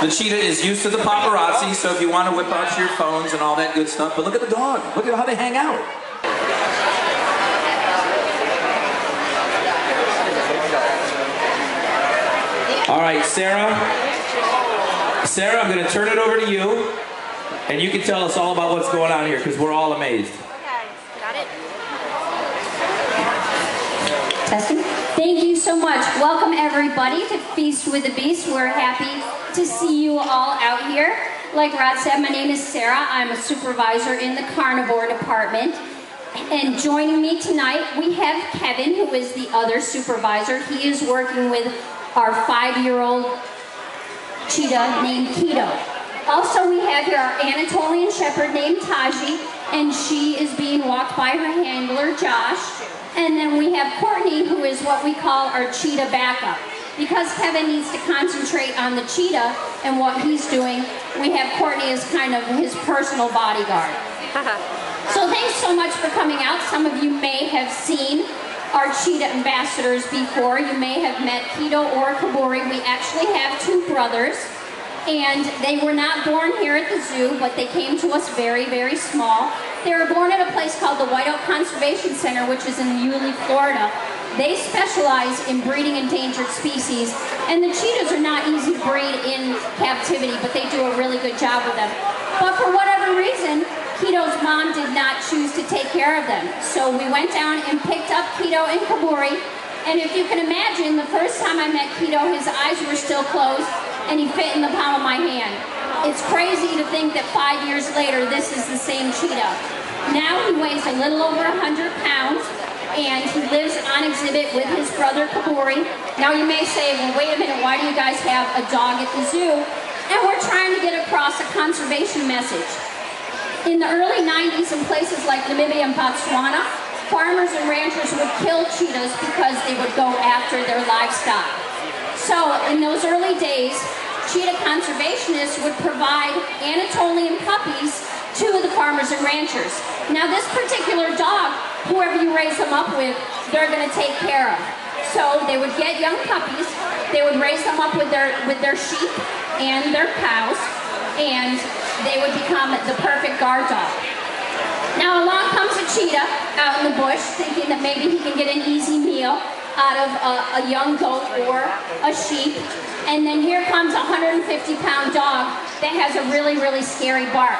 The cheetah is used to the paparazzi, so if you want to whip out your phones and all that good stuff, but look at the dog. Look at how they hang out. All right, Sarah. Sarah, I'm going to turn it over to you, and you can tell us all about what's going on here because we're all amazed. Okay, got it. Testing. Thank you so much. Welcome everybody to Feast with the Beast. We're happy to see you all out here. Like Rod said, my name is Sarah. I'm a supervisor in the carnivore department. And joining me tonight, we have Kevin, who is the other supervisor. He is working with our five-year-old cheetah named Keto. Also, we have here our Anatolian Shepherd named Taji, and she is being walked by her handler, Josh. And then we have Courtney, who is what we call our cheetah backup. Because Kevin needs to concentrate on the cheetah and what he's doing, we have Courtney as kind of his personal bodyguard. so thanks so much for coming out. Some of you may have seen our cheetah ambassadors before. You may have met Keto or Kabori. We actually have two brothers. And they were not born here at the zoo, but they came to us very, very small. They were born at a place called the White Oak Conservation Center, which is in Yulee, Florida. They specialize in breeding endangered species, and the cheetahs are not easy to breed in captivity, but they do a really good job with them. But for whatever reason, Keto's mom did not choose to take care of them. So we went down and picked up Keto and Kabori, and if you can imagine, the first time I met Keto, his eyes were still closed, and he fit in the palm of my hand. It's crazy to think that five years later, this is the same cheetah. Now he weighs a little over 100 pounds, and he lives exhibit with his brother Kabori. Now you may say, well, wait a minute, why do you guys have a dog at the zoo? And we're trying to get across a conservation message. In the early 90s in places like Namibia and Botswana, farmers and ranchers would kill cheetahs because they would go after their livestock. So in those early days, cheetah conservationists would provide Anatolian puppies to the farmers and ranchers. Now this particular dog, whoever you raise them up with, they're going to take care of. So they would get young puppies, they would raise them up with their, with their sheep and their cows, and they would become the perfect guard dog. Now along comes a cheetah out in the bush thinking that maybe he can get an easy meal out of a, a young goat or a sheep. And then here comes a 150 pound dog that has a really, really scary bark.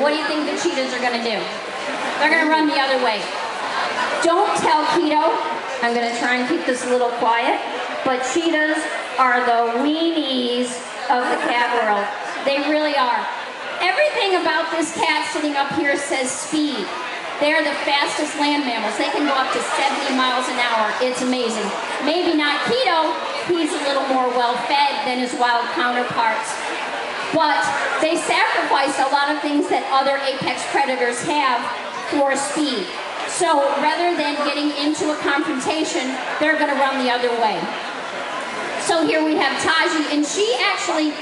What do you think the cheetahs are gonna do? They're gonna run the other way. Don't tell Keto. I'm gonna try and keep this a little quiet. But cheetahs are the weenies of the cat world. They really are. Everything about this cat sitting up here says speed. They're the fastest land mammals. They can go up to 70 miles an hour. It's amazing. Maybe not Keto. He's a little more well-fed than his wild counterparts. But they sacrifice a lot of things that other apex predators have for speed. So rather than getting into a confrontation, they're going to run the other way. So here we have Taji, and she actually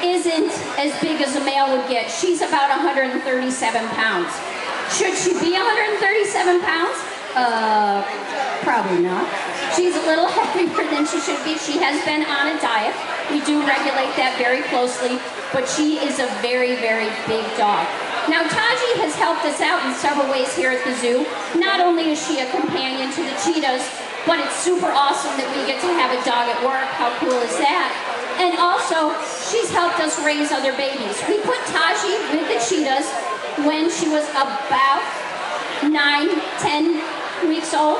isn't as big as a male would get. She's about 137 pounds. Should she be 137 pounds? Uh, probably not. She's a little heavier than she should be. She has been on a diet. We do regulate that very closely, but she is a very, very big dog. Now, Taji has helped us out in several ways here at the zoo. Not only is she a companion to the cheetahs, but it's super awesome that we get to have a dog at work. How cool is that? And also, she's helped us raise other babies. We put Taji with the cheetahs when she was about nine, ten weeks old,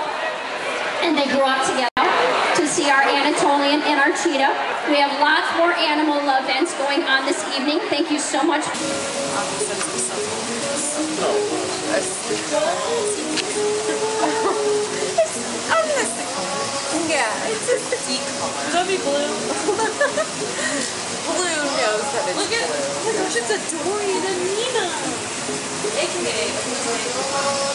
and they grew up together to see our Anatolian and our cheetah. We have lots more animal love events going on this evening. Thank you so much. Yeah, it's just a decon. Don't be blue. Blue knows that it's Look at, blue. oh my gosh, it's a Dory and a Nina. AKA.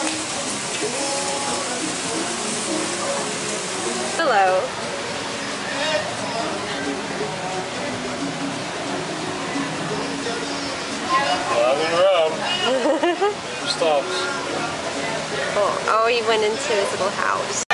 Hello. Log and rub. Stops. Oh, oh, he went into his little house.